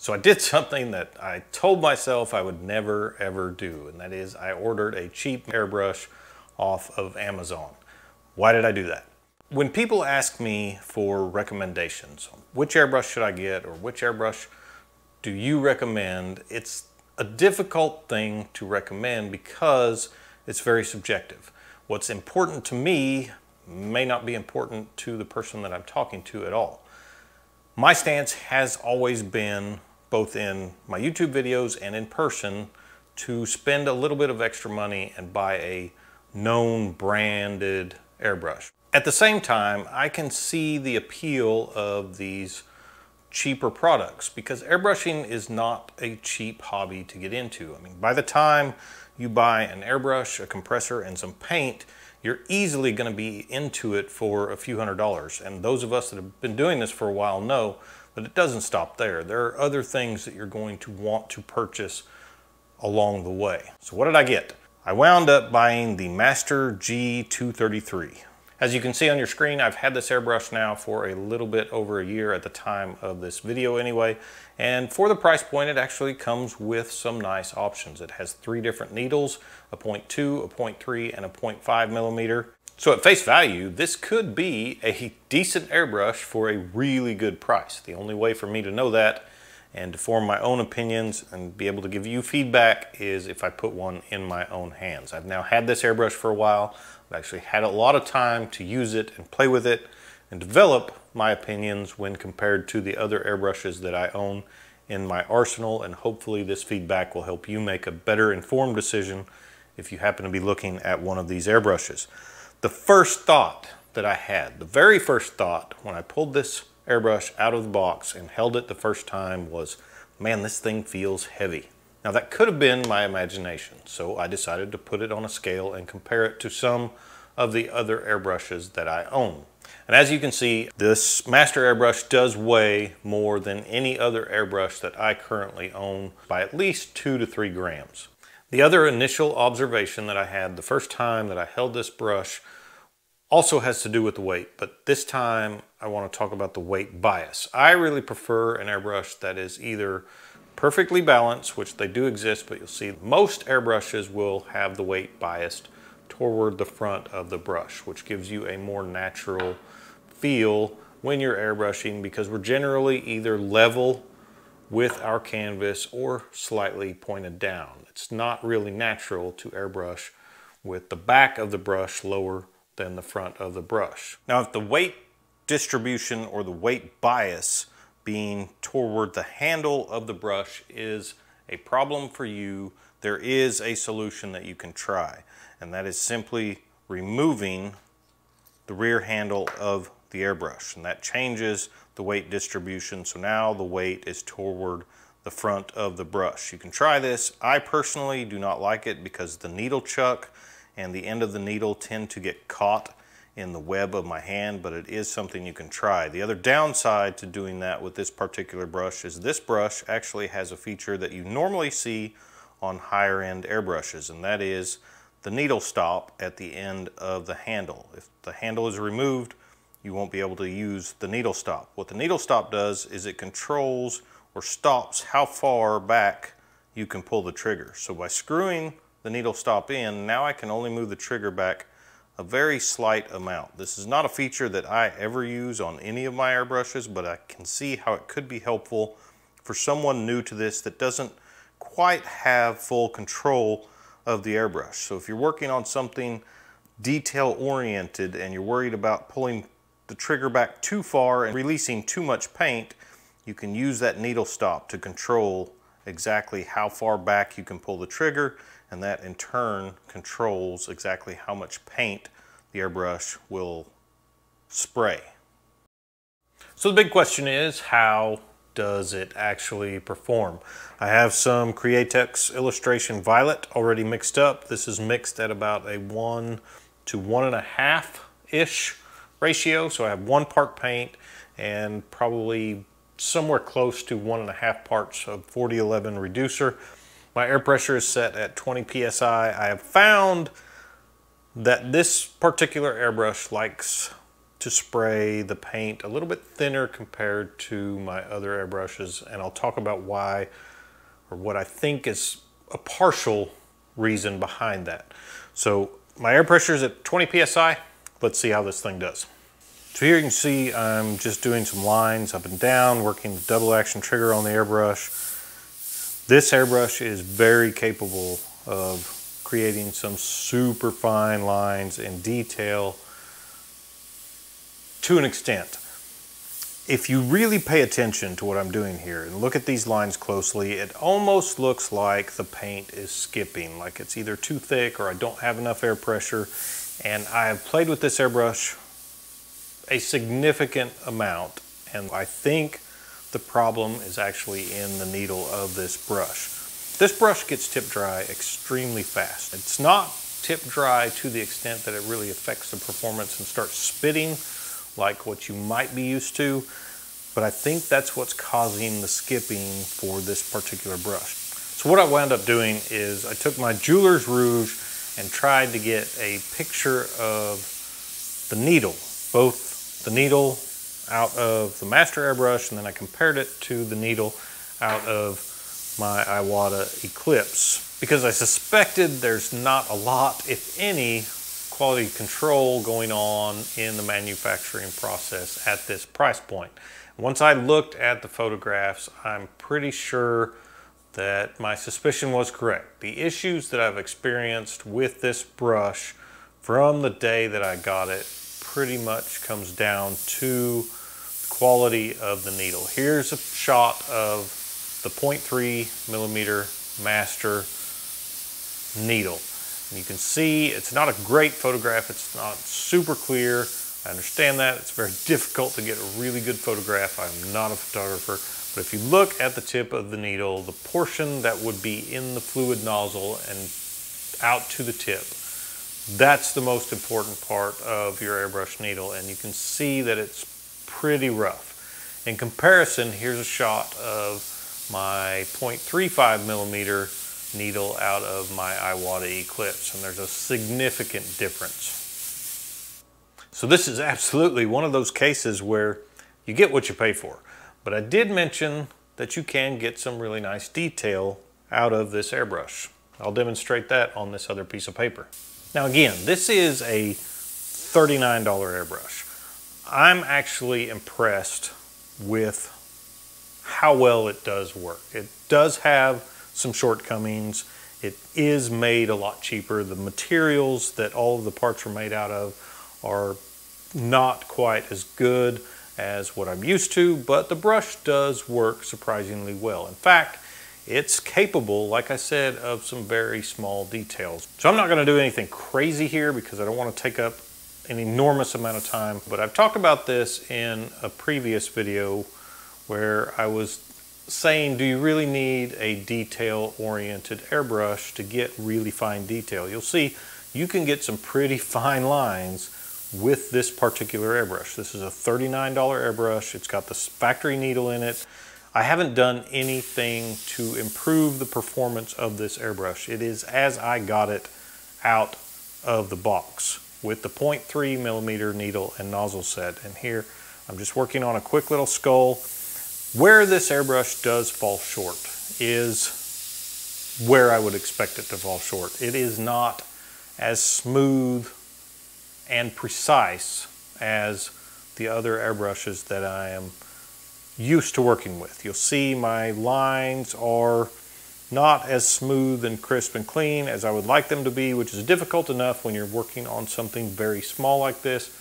So I did something that I told myself I would never ever do, and that is I ordered a cheap airbrush off of Amazon. Why did I do that? When people ask me for recommendations, which airbrush should I get or which airbrush do you recommend, it's a difficult thing to recommend because it's very subjective. What's important to me may not be important to the person that I'm talking to at all. My stance has always been both in my YouTube videos and in person to spend a little bit of extra money and buy a known branded airbrush. At the same time, I can see the appeal of these cheaper products because airbrushing is not a cheap hobby to get into. I mean, by the time you buy an airbrush, a compressor, and some paint, you're easily going to be into it for a few hundred dollars. And those of us that have been doing this for a while know but it doesn't stop there. There are other things that you're going to want to purchase along the way. So what did I get? I wound up buying the Master G233. As you can see on your screen, I've had this airbrush now for a little bit over a year at the time of this video anyway. And for the price point, it actually comes with some nice options. It has three different needles, a 0.2, a 0.3, and a 0.5 millimeter. So at face value, this could be a decent airbrush for a really good price. The only way for me to know that and to form my own opinions and be able to give you feedback is if I put one in my own hands. I've now had this airbrush for a while. I've actually had a lot of time to use it and play with it and develop my opinions when compared to the other airbrushes that I own in my arsenal and hopefully this feedback will help you make a better informed decision if you happen to be looking at one of these airbrushes. The first thought that I had, the very first thought when I pulled this airbrush out of the box and held it the first time was, man, this thing feels heavy. Now that could have been my imagination, so I decided to put it on a scale and compare it to some of the other airbrushes that I own. And as you can see, this Master Airbrush does weigh more than any other airbrush that I currently own by at least two to three grams. The other initial observation that I had the first time that I held this brush also has to do with the weight, but this time I want to talk about the weight bias. I really prefer an airbrush that is either perfectly balanced, which they do exist, but you'll see most airbrushes will have the weight biased toward the front of the brush, which gives you a more natural feel when you're airbrushing because we're generally either level with our canvas or slightly pointed down. It's not really natural to airbrush with the back of the brush lower than the front of the brush. Now if the weight distribution or the weight bias being toward the handle of the brush is a problem for you, there is a solution that you can try and that is simply removing the rear handle of the airbrush and that changes the weight distribution. So now the weight is toward the front of the brush. You can try this. I personally do not like it because the needle chuck and the end of the needle tend to get caught in the web of my hand, but it is something you can try. The other downside to doing that with this particular brush is this brush actually has a feature that you normally see on higher end airbrushes, and that is the needle stop at the end of the handle. If the handle is removed, you won't be able to use the needle stop. What the needle stop does is it controls or stops how far back you can pull the trigger. So by screwing the needle stop in, now I can only move the trigger back a very slight amount. This is not a feature that I ever use on any of my airbrushes, but I can see how it could be helpful for someone new to this that doesn't quite have full control of the airbrush. So if you're working on something detail oriented and you're worried about pulling the trigger back too far and releasing too much paint, you can use that needle stop to control exactly how far back you can pull the trigger and that in turn controls exactly how much paint the airbrush will spray. So the big question is how does it actually perform? I have some Createx Illustration Violet already mixed up. This is mixed at about a one to one and a half ish ratio. So I have one part paint and probably somewhere close to one and a half parts of 4011 reducer. My air pressure is set at 20 psi. I have found that this particular airbrush likes to spray the paint a little bit thinner compared to my other airbrushes and I'll talk about why or what I think is a partial reason behind that. So my air pressure is at 20 psi. Let's see how this thing does. So here you can see I'm just doing some lines up and down, working the double action trigger on the airbrush. This airbrush is very capable of creating some super fine lines and detail to an extent. If you really pay attention to what I'm doing here and look at these lines closely, it almost looks like the paint is skipping, like it's either too thick or I don't have enough air pressure. And I have played with this airbrush a significant amount, and I think the problem is actually in the needle of this brush. This brush gets tip dry extremely fast. It's not tip dry to the extent that it really affects the performance and starts spitting like what you might be used to, but I think that's what's causing the skipping for this particular brush. So what I wound up doing is I took my Jeweler's Rouge and tried to get a picture of the needle, both the needle out of the master airbrush and then I compared it to the needle out of my Iwata Eclipse because I suspected there's not a lot, if any, quality control going on in the manufacturing process at this price point. Once I looked at the photographs, I'm pretty sure that my suspicion was correct. The issues that I've experienced with this brush from the day that I got it pretty much comes down to the quality of the needle. Here's a shot of the 0.3 millimeter master needle. And you can see it's not a great photograph. It's not super clear. I understand that. It's very difficult to get a really good photograph. I'm not a photographer. But if you look at the tip of the needle, the portion that would be in the fluid nozzle and out to the tip, that's the most important part of your airbrush needle. And you can see that it's pretty rough. In comparison, here's a shot of my 0.35 millimeter needle out of my Iwata Eclipse, and there's a significant difference. So this is absolutely one of those cases where you get what you pay for. But I did mention that you can get some really nice detail out of this airbrush. I'll demonstrate that on this other piece of paper. Now again, this is a $39 airbrush. I'm actually impressed with how well it does work. It does have some shortcomings. It is made a lot cheaper. The materials that all of the parts are made out of are not quite as good as what I'm used to, but the brush does work surprisingly well. In fact, it's capable, like I said, of some very small details. So I'm not gonna do anything crazy here because I don't wanna take up an enormous amount of time, but I've talked about this in a previous video where I was saying, do you really need a detail-oriented airbrush to get really fine detail? You'll see you can get some pretty fine lines with this particular airbrush. This is a $39 airbrush. It's got the factory needle in it. I haven't done anything to improve the performance of this airbrush. It is as I got it out of the box with the 0.3 millimeter needle and nozzle set. And here I'm just working on a quick little skull where this airbrush does fall short is where I would expect it to fall short. It is not as smooth and precise as the other airbrushes that I am used to working with. You'll see my lines are not as smooth and crisp and clean as I would like them to be, which is difficult enough when you're working on something very small like this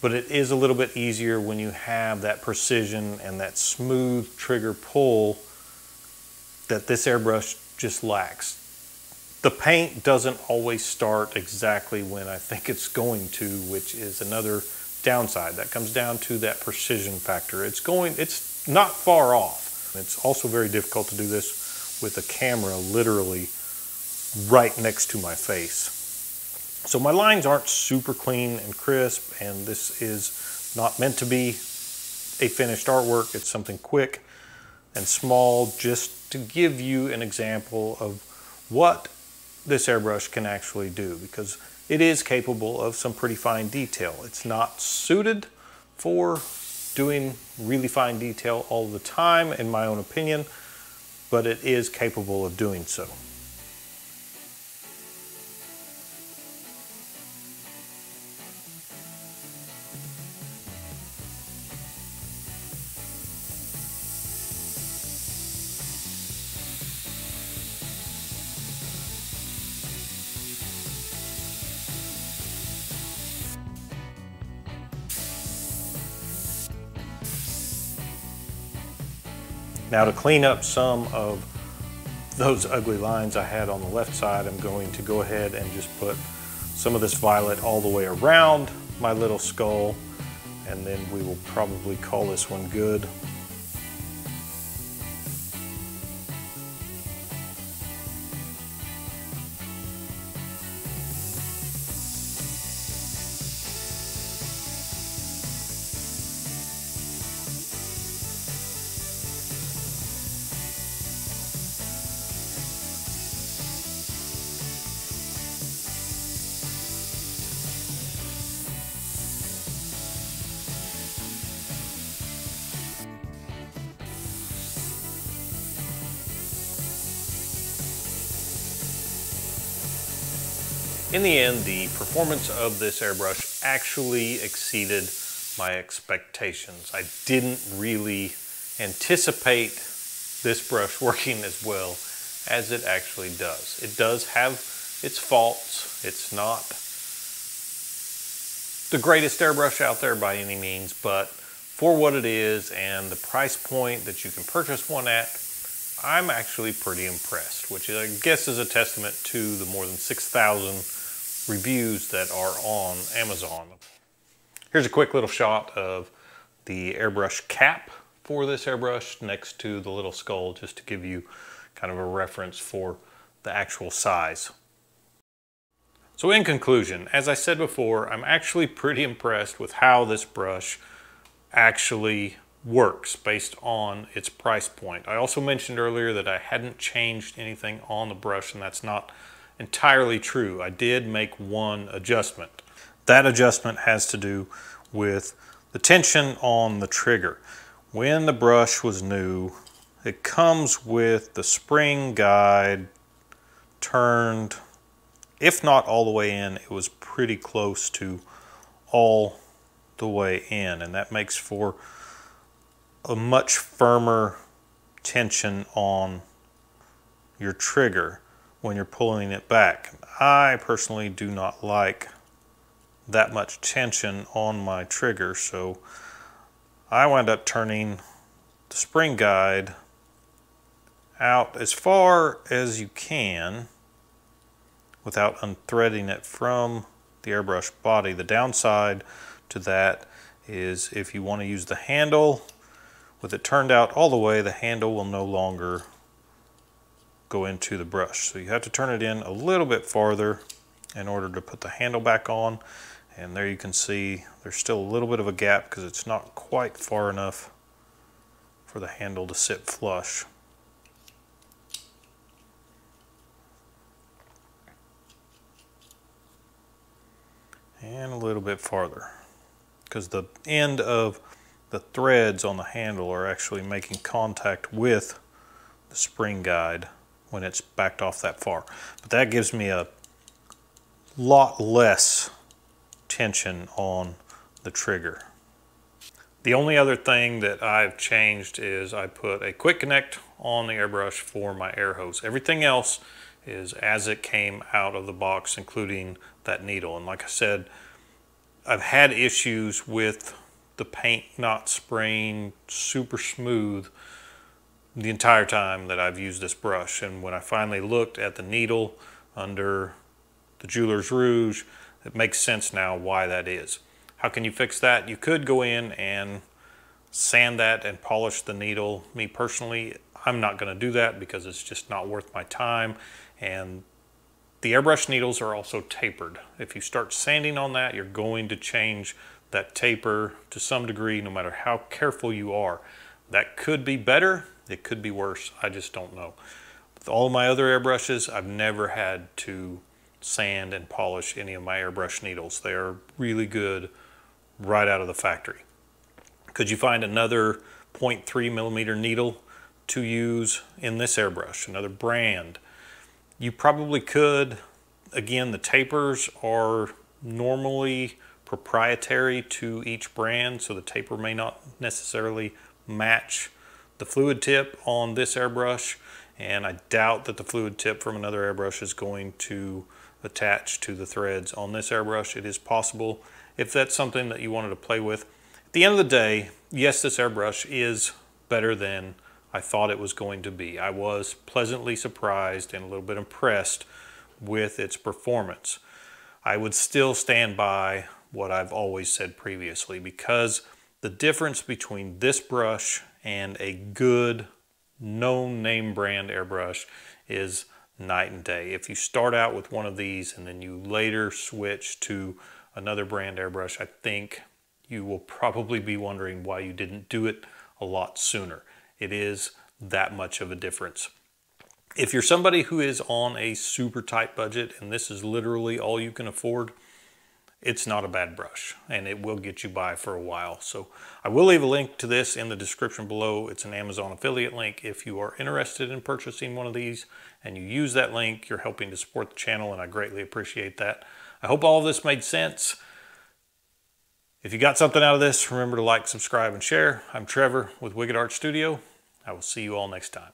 but it is a little bit easier when you have that precision and that smooth trigger pull that this airbrush just lacks. The paint doesn't always start exactly when I think it's going to, which is another downside. That comes down to that precision factor. It's going, it's not far off. It's also very difficult to do this with a camera literally right next to my face. So my lines aren't super clean and crisp, and this is not meant to be a finished artwork. It's something quick and small just to give you an example of what this airbrush can actually do because it is capable of some pretty fine detail. It's not suited for doing really fine detail all the time, in my own opinion, but it is capable of doing so. Now to clean up some of those ugly lines I had on the left side, I'm going to go ahead and just put some of this violet all the way around my little skull and then we will probably call this one good. In the end, the performance of this airbrush actually exceeded my expectations. I didn't really anticipate this brush working as well as it actually does. It does have its faults. It's not the greatest airbrush out there by any means, but for what it is and the price point that you can purchase one at, I'm actually pretty impressed, which I guess is a testament to the more than 6,000 reviews that are on Amazon. Here's a quick little shot of the airbrush cap for this airbrush next to the little skull just to give you kind of a reference for the actual size. So in conclusion, as I said before, I'm actually pretty impressed with how this brush actually works based on its price point. I also mentioned earlier that I hadn't changed anything on the brush and that's not entirely true. I did make one adjustment. That adjustment has to do with the tension on the trigger. When the brush was new, it comes with the spring guide turned, if not all the way in, it was pretty close to all the way in. And that makes for a much firmer tension on your trigger when you're pulling it back. I personally do not like that much tension on my trigger, so I wound up turning the spring guide out as far as you can without unthreading it from the airbrush body. The downside to that is if you want to use the handle with it turned out all the way, the handle will no longer go into the brush. So you have to turn it in a little bit farther in order to put the handle back on. And there you can see there's still a little bit of a gap because it's not quite far enough for the handle to sit flush. And a little bit farther because the end of the threads on the handle are actually making contact with the spring guide when it's backed off that far. But that gives me a lot less tension on the trigger. The only other thing that I've changed is I put a quick connect on the airbrush for my air hose. Everything else is as it came out of the box, including that needle. And like I said, I've had issues with the paint not spraying super smooth the entire time that I've used this brush. And when I finally looked at the needle under the Jeweler's Rouge, it makes sense now why that is. How can you fix that? You could go in and sand that and polish the needle. Me personally, I'm not going to do that because it's just not worth my time. And the airbrush needles are also tapered. If you start sanding on that, you're going to change that taper to some degree, no matter how careful you are. That could be better, it could be worse, I just don't know. With all my other airbrushes, I've never had to sand and polish any of my airbrush needles. They are really good right out of the factory. Could you find another 0.3 millimeter needle to use in this airbrush, another brand? You probably could. Again, the tapers are normally proprietary to each brand, so the taper may not necessarily match the fluid tip on this airbrush, and I doubt that the fluid tip from another airbrush is going to attach to the threads on this airbrush. It is possible if that's something that you wanted to play with. At the end of the day, yes, this airbrush is better than I thought it was going to be. I was pleasantly surprised and a little bit impressed with its performance. I would still stand by what I've always said previously because the difference between this brush and a good known name brand airbrush is night and day. If you start out with one of these and then you later switch to another brand airbrush, I think you will probably be wondering why you didn't do it a lot sooner. It is that much of a difference. If you're somebody who is on a super tight budget and this is literally all you can afford, it's not a bad brush and it will get you by for a while. So I will leave a link to this in the description below. It's an Amazon affiliate link. If you are interested in purchasing one of these and you use that link, you're helping to support the channel and I greatly appreciate that. I hope all of this made sense. If you got something out of this, remember to like, subscribe, and share. I'm Trevor with Wicked Art Studio. I will see you all next time.